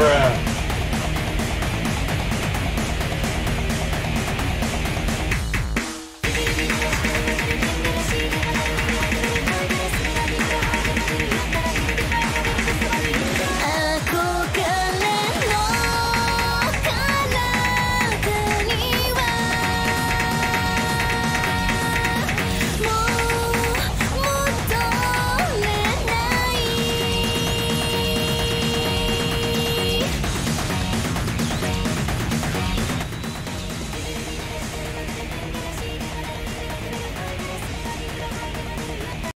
Bruh.